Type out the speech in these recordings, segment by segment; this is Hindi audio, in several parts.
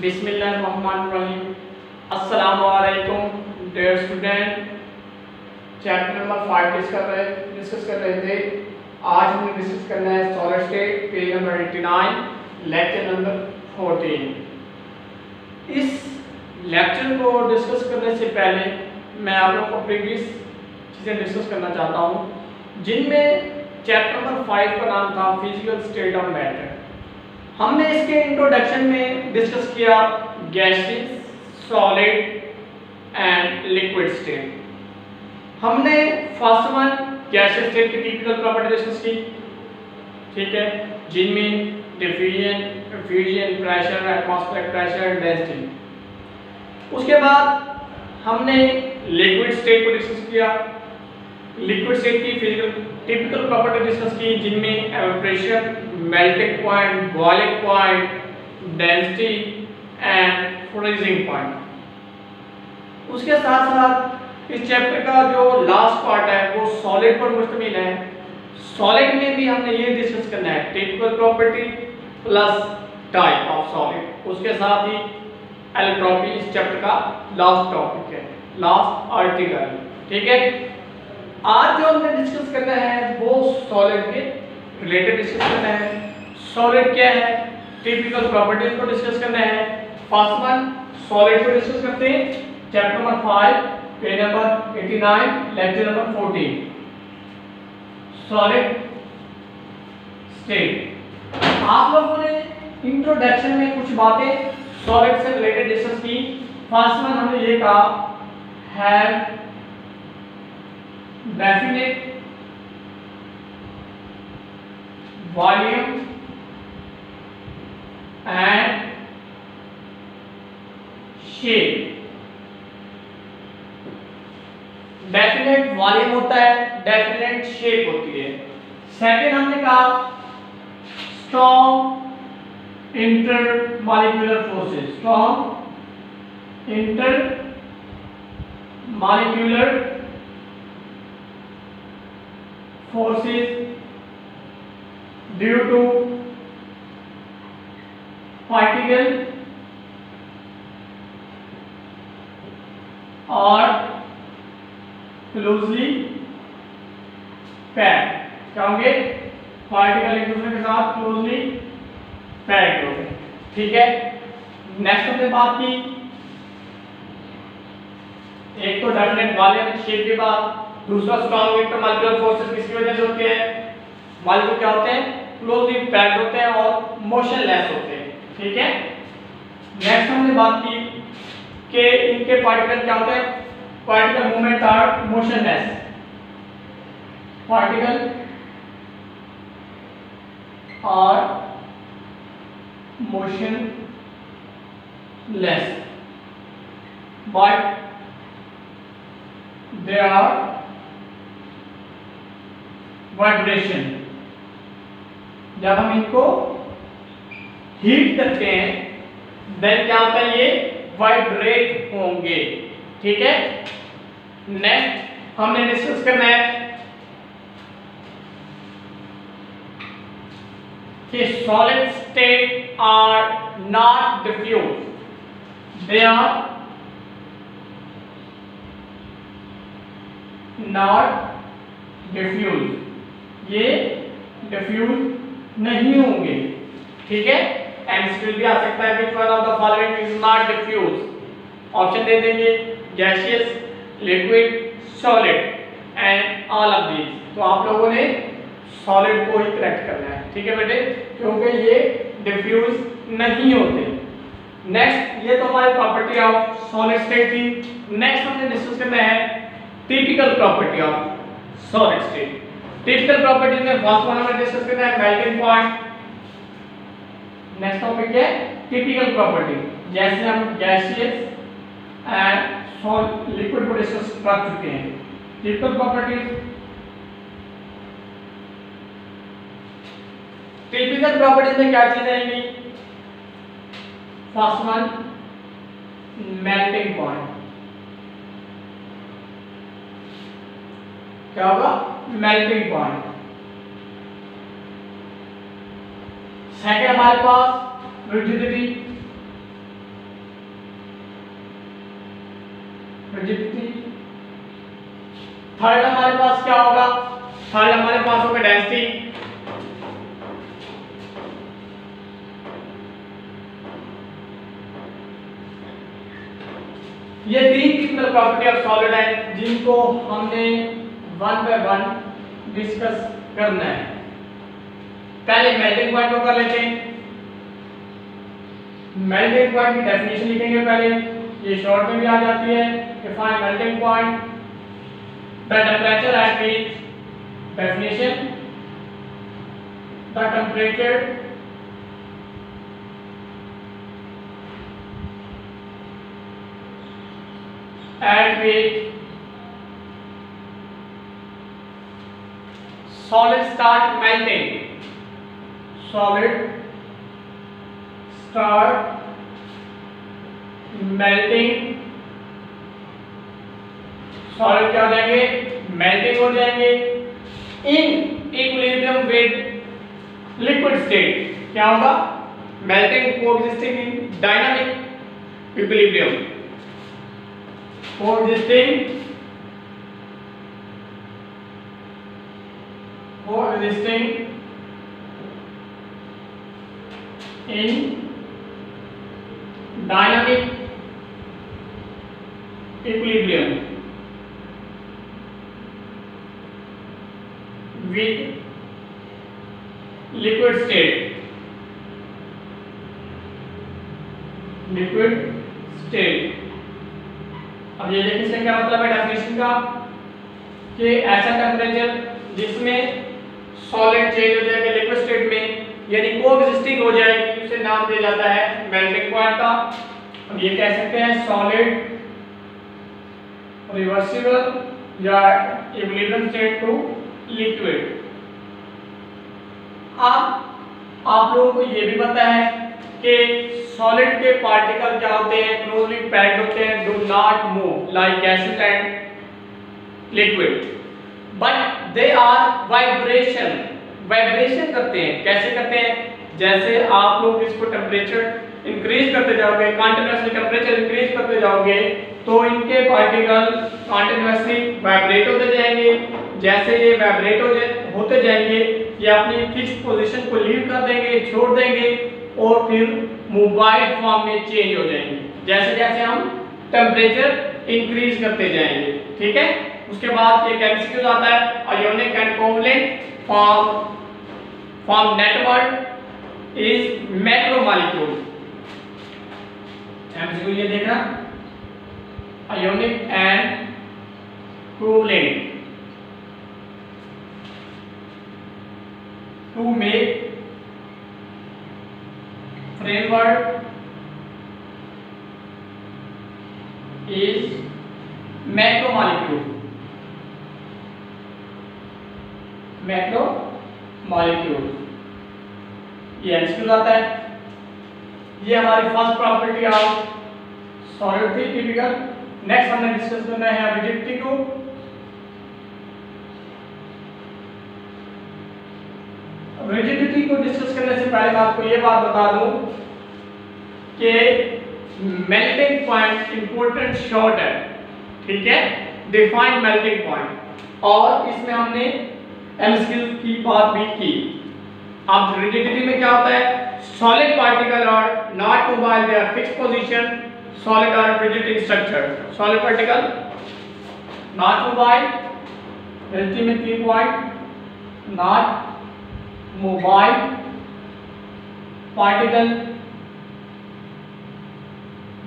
बिस्मिल्लाहिर्रहमानिर्रहीम। अस्सलाम वालेकुम dear student chapter number five discuss रहे डिस्कस कर रहे थे। आज हमने डिस्कस करना है solid state page number 89 lecture number 14 इस लेक्चर को डिस्कस करने से पहले मैं आप लोगों को प्रीवियस चीज़ें डिस्कस करना चाहता हूँ, जिनमें चैप्टर नंबर फाइव का नाम था फ़िज़िकल स्टेट ऑफ़ मैटर हमने इसके इंट्रोडक्शन में डिस्कस किया gases solid and liquid state हमने फ़र्स्ट वन गैसेस स्टेट की टिपिकल प्रॉपर्टी डिस्कस की। ठीक है? जिनमें diffusion fusion pressure atmospheric pressure density उसके बाद हमने लिक्विड स्टेट को डिस्कस किया। लिक्विड स्टेट की फ़िज़िकल टिपिकल प्रॉपर्टी डिस्कस की जिनमें pressure melting point boiling point density and freezing point उसके साथ साथ इस चैप्टर का जो लास्ट पार्ट है, वो सॉलिड पर मुश्तमिल है। सॉलिड में भी हमने ये डिस्कस करना है typical property plus type of solid उसके साथ ही एलोट्रॉपी इस चैप्टर का लास्ट टॉपिक है लास्ट आर्टिकल ठीक है? आज जो हमने डिस्कस करना है, वो सॉलिड के रिलेटेड डिस्कस करना है सॉलिड क्या है टिपिकल प्रॉपर्टीज़ को डिस्कस करना है। फ़र्स्ट वन सॉलिड को डिस्कस करते हैं chapter number five page number 89 lecture number 14 solid state आप लोगों ने इंट्रोडक्शन में कुछ बातें सॉलिड से रिलेटेड डिस्कस की। फ़र्स्ट वन हमने ये कहा have definite volume and shape. Definite volume होता है डेफिनेट शेप होती है। सेकेंड हमने कहा strong intermolecular forces strong intermolecular forces due to particle or closely packed क्या होंगे? पार्टिकल एक दूसरे के साथ क्लोजली पैक्ड होंगे ठीक है? नेक्स्ट हमने बात की। एक तो डेफिनेट वॉल्यूम शेप के बाद दूसरा स्ट्रॉन्ग इंटरमॉलिक्यूलर फोर्सेस किसकी वजह से होते हैं? मॉलिक्यूल क्या होते हैं? क्लोजली पैक्ड होते हैं और मोशनलेस होते हैं, ठीक है? नेक्स्ट हमने बात की कि इनके पार्टिकल क्या होते हैं? Particle movement are motionless particle are motionless. But they are vibration जब हम इनको हीट करते हैं देन क्या होता है ये वाइब्रेट होंगे। ठीक है? नेक्स्ट हमने डिस्कस करना है कि solid state are not diffuse they are not diffuse ये डिफ्यूज नहीं होंगे। ठीक है? एंड एमसीक्यू भी आ सकता है। Of the following is not diffuse option दे देंगे। Gaseous liquid solid and all of these तो आप लोगों ने सॉलिड को ही करेक्ट करना है। ठीक है बेटे? क्योंकि ये डिफ्यूज नहीं होते। नेक्स्ट ये तो हमारी प्रॉपर्टी ऑफ़ सॉलिड स्टेट थी। नेक्स्ट हमने डिस्कस करना है typical property of solid state typical properties में फ़र्स्ट वन हमें डिस्कस करना है मेल्टिंग पॉइंट नेक्स्ट टॉपिक है? टिपिकल प्रॉपर्टी जैसे हम गैसियस एंड सॉल्ट लिक्विड को डिस्कस कर चुके हैं. टिपिकल प्रॉपर्टीज़ टिपिकल प्रॉपर्टीज़ में क्या चीज़ें आएँगी? फ़र्स्ट वन मेल्टिंग पॉइंट क्या होगा? मेल्टिंग पॉइंट सेकेंड हमारे पास रिजिडिटी रिजिडिटी थर्ड हमारे पास क्या होगा? थर्ड हमारे पास होगा डेंसिटी ये तीन किस्म प्रॉपर्टी ऑफ़ सॉलिड है जिनको हमने वन बाय वन डिस्कस करना है। पहले मेल्टिंग पॉइंट को कर लेते हैं। मेल्टिंग पॉइंट की डेफिनेशन लिखेंगे पहले। ये शॉर्ट में भी आ जाती है। Define melting point the temperature at which definition? The temperature at which solid start melting. Solid start melting. Solid क्या हो जाएँगे? मेल्टिंग हो जाएँगे. In equilibrium with liquid state क्या होगा? Melting coexisting in dynamic equilibrium coexisting coexisting in dynamic equilibrium with liquid state liquid state अब ये देखिए क्या मतलब है डेफिनेशन का कि ऐसा टेम्परेचर जिसमें सॉलिड चेंज हो जाएगा लिक्विड स्टेट में यानी कोएग्जिस्टिंग हो जाएगी, उसे नाम दिया जाता है मेल्टिंग पॉइंट का। अब ये कह सकते हैं सॉलिड रिवर्सिबल या इक्विलिब्रियम स्टेट टू लिक्विड अब आप लोगों को ये भी पता है कि सॉलिड के पार्टिकल क्या होते हैं? क्लोजली पैक्ड होते हैं do not move like gases and liquid but they are vibration vibration करते हैं। कैसे करते हैं? जैसे आप लोग इसको टेम्परेचर इंक्रीज करते जाओगे कंटिन्यूसली टेम्परेचर इंक्रीज करते जाओगे तो इनके पार्टिकल कॉन्टिन्यूसली वाइब्रेट होते जाएँगे। जैसे ये वाइब्रेट हो जाए, होते जाएँगे, ये अपनी फिक्स पोजीशन को लीव कर देंगे, छोड़ देंगे और फिर मोबाइल फॉर्म में चेंज हो जाएँगे। जैसे जैसे हम टेम्परेचर इंक्रीज करते जाएँगे। ठीक है? उसके बाद एक एमसीक्यू आता है, ionic and covalent form form network is macromolecule. MCQ ये देखना ionic and covalent to make framework is macromolecule macromolecule ये एमसीक्यू आता है। ये हमारी फ़र्स्ट प्रॉपर्टी ऑफ़ सॉलिड थी टिपिकल नेक्स्ट हमने डिस्कस करना है रिजिडिटी को। रिजिडिटी को डिस्कस करने से पहले मैं आपको ये बात बता दूँ कि मेल्टिंग पॉइंट इंपॉर्टेंट शॉर्ट है। ठीक है? डिफाइन मेल्टिंग पॉइंट और इसमें हमने एमस्क्यू की बात भी की। अब रिलेटिविटी में क्या होता है? Solid particle are not mobile they are fix position solid are relative structure solid particle not mobile relativity point not mobile particle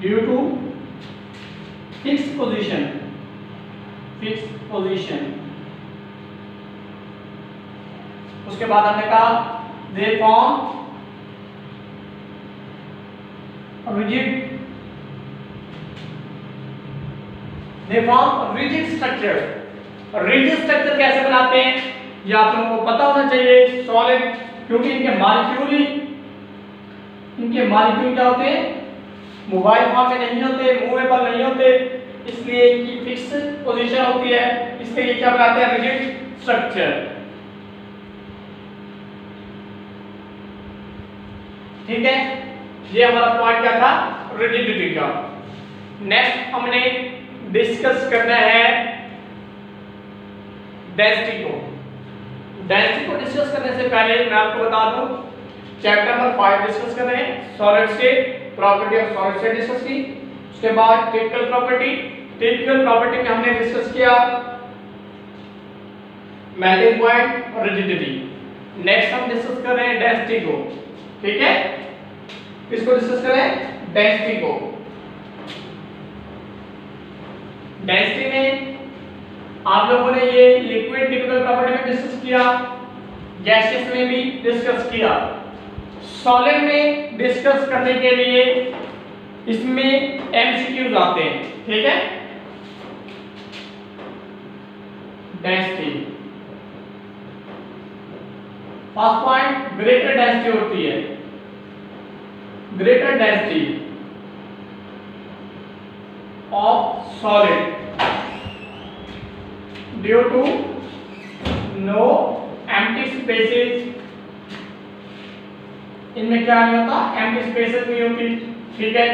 due to fix position fix position उसके बाद हमने कहा, they form rigid they form rigid structure rigid structure कैसे बनाते हैं? ये आप लोगों को पता होना चाहिए सॉलिड क्योंकि इनके मॉलिक्यूल ही इनके मॉलिक्यूल क्या होते हैं? मोबाइल फॉर्म में नहीं होते मूवेबल नहीं होते, इसलिए इनकी फिक्स पोजीशन होती है। इसलिए क्या बनाते हैं? रिजिड स्ट्रक्चर ठीक है? ये हमारा पॉइंट क्या था? रिजिडिटी का। नेक्स्ट हमने डिस्कस करना है डेंसिटी को। डेंसिटी को डिस्कस करने से पहले मैं आपको बता दूँ चैप्टर नंबर फाइव डिस्कस कर रहे हैं। Solid state property of solid state discuss की। उसके बाद टिपिकल प्रॉपर्टी टिपिकल प्रॉपर्टी में हमने डिस्कस किया मेल्टिंग पॉइंट और रिजिडिटी नेक्स्ट हम डिस्कस कर रहे हैं डेंसिटी को। ठीक है? किसको डिस्कस कर? डेंसिटी को। डेंसिटी में आप लोगों ने ये लिक्विड टिपिकल प्रॉपर्टी में डिस्कस किया गैसेस में भी डिस्कस किया। सॉलिड में डिस्कस करने के लिए इसमें एमसीक्यूज आते हैं, ठीक है? Density first point greater density होती है। Greater density of solid due to no empty spaces इनमें क्या नहीं होता? एम्प्टी स्पेसेस नहीं होती, ठीक है?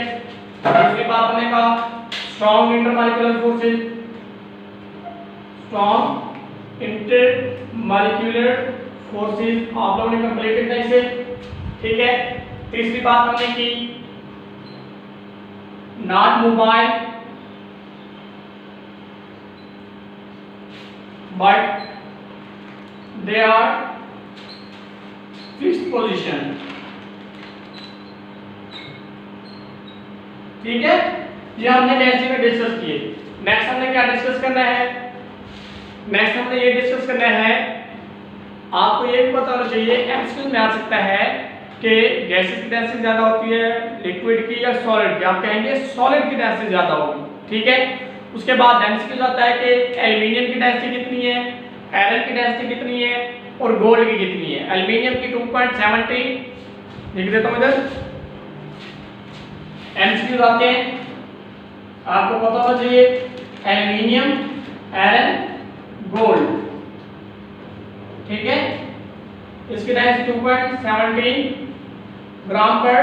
दूसरी बात हमने कहा strong intermolecular forces strong intermolecular forces आप लोगों ने कंप्लीटेड नहीं से ठीक है? तीसरी बात हमने की not mobile but they are fix position ठीक है? ये हमने डेंसिटी में डिस्कस किए। नेक्स्ट हमने क्या डिस्कस करना है? नेक्स्ट हमने ये डिस्कस करना है, आपको ये भी पता होना चाहिए एमसीक्यू में आ सकता है कि गैसेस की डेंसिटी ज़्यादा होती है लिक्विड की या सॉलिड की, आप कहेंगे सॉलिड की डेंसिटी ज़्यादा होगी, ठीक है? उसके बाद डेंसिटी जाता है कि एल्यूमिनियम की डेंसिटी कितनी है आयरन की डेंसिटी कितनी है, और गोल्ड की कितनी है। एल्यूमिनियम की 2.70 लिख देता हूँ इधर। एमसीक्यूज आते हैं। आपको पता होना चाहिए एल्यूमिनियम आयरन गोल्ड ठीक है? इसकी डेंसिटी 2.17 ग्राम पर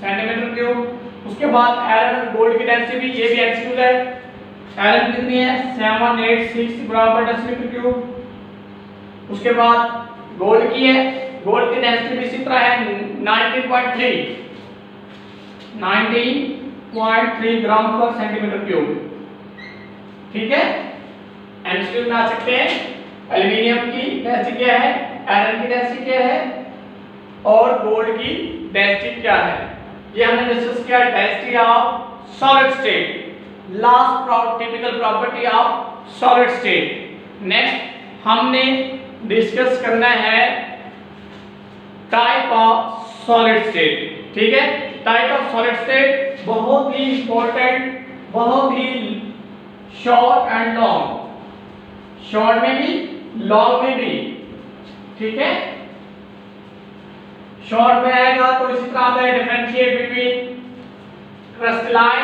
सेंटीमीटर क्यूब उसके बाद आयरन गोल्ड की डेंसिटी ये भी एमसीक्यूज है। आयरन कितनी है? 786 ग्राम पर डेसीमीटर क्यूब उसके बाद गोल्ड की है। गोल्ड की डेंसिटी भी इसी तरह है 19.3 19.3 ग्राम पर सेंटीमीटर क्यूब ठीक है? एमसीक्यू सकते हैं। एल्यूमिनियम की डेंसिटी क्या है? आयरन की डेंसिटी क्या है? और गोल्ड की डेंसिटी क्या है? ये हमने डिस्कस किया density of solid state last typical property of solid state next हमने डिस्कस करना है टाइप ऑफ़ सॉलिड स्टेट ठीक है? टाइप ऑफ़ सॉलिड स्टेट बहुत ही इंपॉर्टेंट बहुत ही शॉर्ट एंड लॉन्ग शॉर्ट में भी लॉन्ग में भी. ठीक है? शॉर्ट में आएगा तो इसी तरह आता है differentiate between crystalline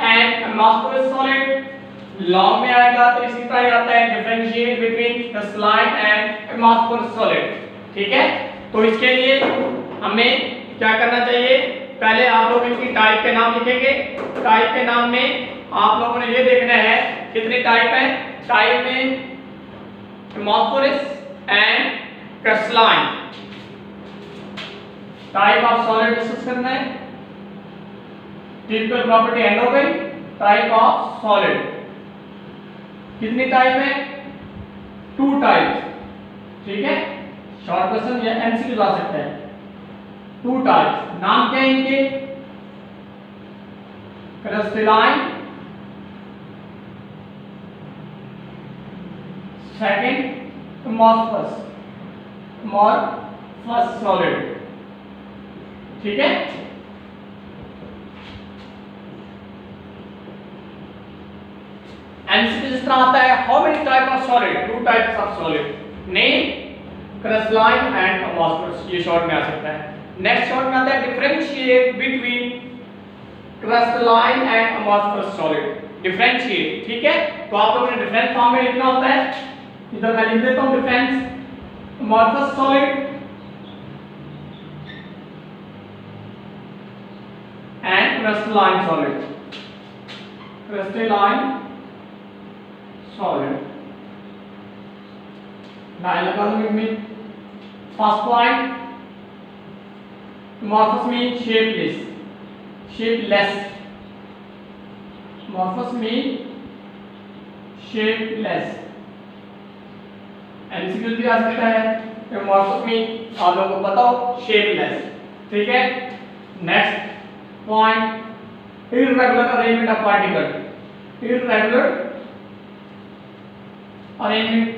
and amorphous solid long में आएगा तो इसी तरह आता है differentiate between crystalline and amorphous solid ठीक है? तो इसके लिए हमें क्या करना चाहिए? पहले आप लोग इनकी टाइप के नाम लिखेंगे। टाइप के नाम में आप लोगों ने ये देखना है कितनी टाइप है। टाइप में amorphous and crystalline type of solid discuss करना है। टिपिकल प्रॉपर्टी एंड हो गई। टाइप ऑफ़ सॉलिड कितनी टाइप है? टू टाइप्स ठीक है? शॉर्ट क्वेश्चन या एमसीक्यू आ सकता है। टू टाइप्स नाम क्या है इनके? Crystalline second amorphous amorphous solid ठीक है? एमसीक्यू जिस तरह आता है how many type of solid two types of solid name crystalline and amorphous ये शॉर्ट में आ सकता है. नेक्स्ट शॉर्ट में आता है differentiate between crystalline and amorphous solid differentiate ठीक है? तो आप लोगों ने डिफरेंस फॉर्म में लिखना होता है. इधर मैं लिख देता हूँ difference amorphous solid and crystalline solid crystalline solid first point morphous mean shapeless shapeless morphous mean shapeless MCQ भी आ सकता है मॉर्फस मीन आप लोगों को बताओ शेपलेस ठीक है? Next point irregular arrangement of particle. Irregular arrangement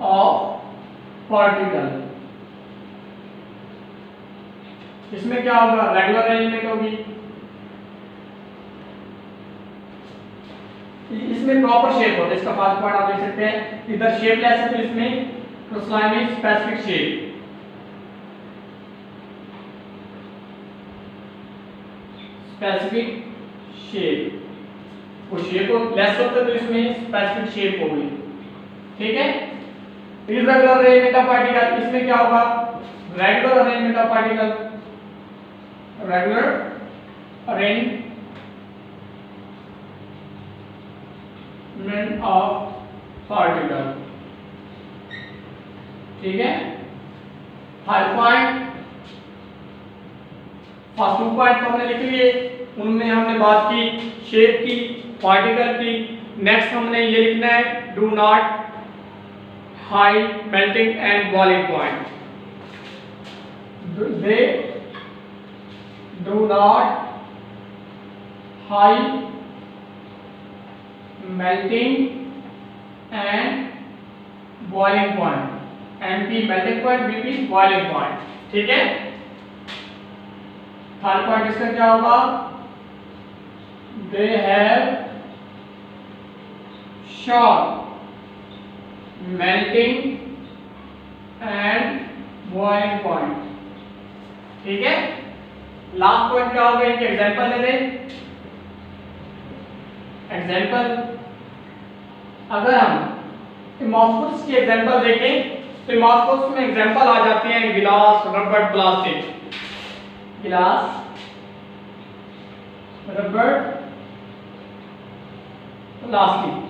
of particle इसमें क्या होगा? रेगुलर अरेंजमेंट होगी। इसमें प्रॉपर शेप होता है। इसका फ़र्स्ट पॉइंट आप देख सकते हैं। इधर शेपलेस है। तो इसमें स्पेसिफिक शेप स्पेसिफिक शेप वो शेप हो लेस होता तो इसमें स्पेसिफिक शेप होगी। ठीक है? इरेगुलर अरेंजमेंट ऑफ़ पार्टिकल इसमें क्या होगा? Regular arrangement of particle regular arrangement of particle ठीक है? हाई पॉइंट फ़र्स्ट पॉइंट हमने लिख लिए उनमें हमने बात की शेप की पार्टिकल की नेक्स्ट हमने ये लिखना है do not high melting and boiling point they do not high melting and boiling point M P melting point BP boiling point ठीक है? थर्ड पॉइंट इसका क्या होगा? They have short melting and boiling point. ठीक है? लास्ट पॉइंट क्या होगा? इनके एग्जांपल ले दें एग्जांपल अगर हम इमोस्कोस की एग्जांपल देखें तो इमोस्कोस में एग्जांपल आ जाती हैं glass rubber plastic glass rubber plastic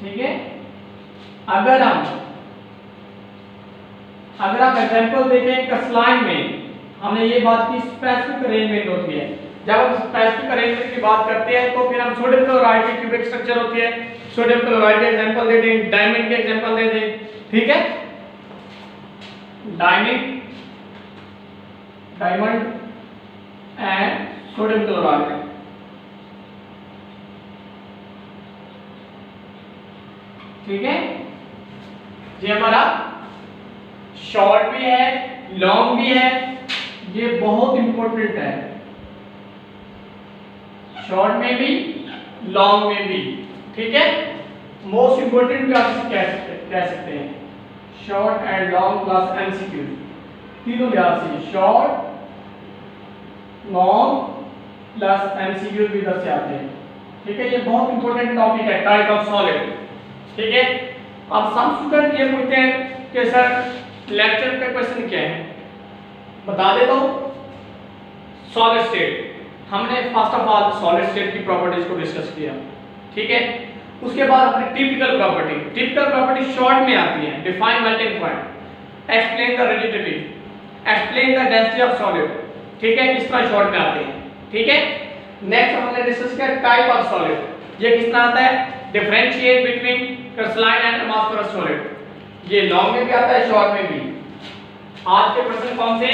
ठीक है? अगर हम अगर आप एग्जांपल देखें कसलाइन में। हमने ये बात की स्पेसिफिक अरेंजमेंट होती है। जब हम स्पेसिफिक अरेंजमेंट की बात करते हैं तो फिर हम सोडियम क्लोराइड की क्यूबिक स्ट्रक्चर होती है। सोडियम क्लोराइड के एग्जांपल दे दें डायमंड के एग्जांपल दे दें। ठीक है? Diamond diamond and sodium chloride ठीक है? ये हमारा शॉर्ट भी है लॉन्ग भी है। ये बहुत इंपॉर्टेंट है। शॉर्ट में भी लॉन्ग में भी। ठीक है? मोस्ट इंपॉर्टेंट आप कह सकते हैं। Short and long plus MCQ तीनों लिहाज से शॉर्ट लॉन्ग प्लस एमसीक्यू भी इधर आते हैं। ठीक है, ये बहुत इंपॉर्टेंट टॉपिक है टाइप ऑफ़ सॉलिड ठीक है? अब सम स्टूडेंट ये पूछते हैं कि सर लेक्चर का क्वेश्चन क्या है? बता देता हूँ। सॉलिड स्टेट हमने first of all solid state की प्रॉपर्टीज़ को डिस्कस किया। ठीक है? उसके बाद अपनी typical property typical property short में आती है। Define melting point explain the rigidity explain the density of solid ठीक है इस तरह शॉर्ट में आते हैं? ठीक है? नेक्स्ट हमने डिस्कस किया टाइप ऑफ़ सॉलिड ये किस तरह आता है? Differentiate between crystalline and amorphous solid ये लॉन्ग में भी आता है शॉर्ट में भी. आज के प्रश्न कौन से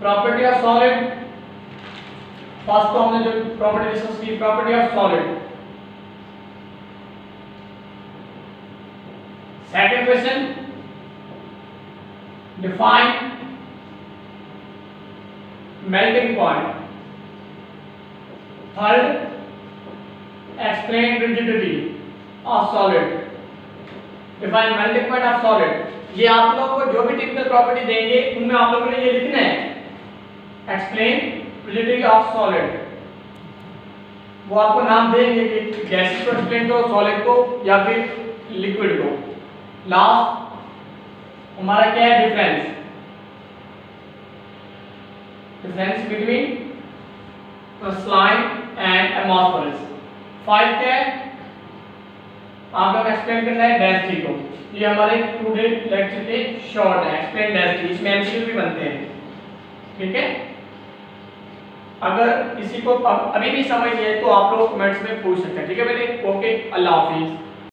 प्रॉपर्टी ऑफ़ सॉलिड फ़र्स्ट तो हमने जो प्रॉपर्टी डिस्कस की property of solid second question define melting point. Third, explain rigidity of solid. Define melting point of solid. ये आप लोगों को जो भी टिपिकल प्रॉपर्टी देंगे, उनमें आप लोगों ने ये लिखना है. एक्सप्लेन रिजिडिटी ऑफ़ सॉलिड वो आपको नाम देंगे कि गैसेस को एक्सप्लेन करो सॉलिड को, या फिर लिक्विड को. लास्ट हमारा क्या है? Difference difference between slime and amorphous five क्या है? आपको एक्सप्लेन करना है डेंसिटी को. ये हमारे टुडे लेक्चर के शॉर्ट है. एक्सप्लेन डेंसिटी इसमें एमसीक्यू भी बनते हैं. ठीक है? अगर किसी को अभी भी समझ है तो आप लोग कमेंट्स में पूछ सकते हैं. ठीक है बेटे? ओके अल्लाह हाफिज़.